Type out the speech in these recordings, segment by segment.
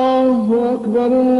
الله أكبر الله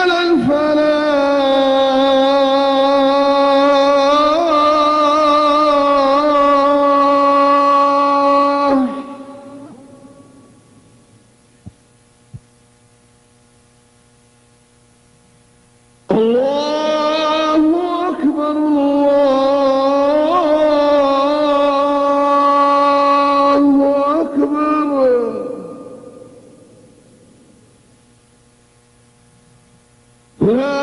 No!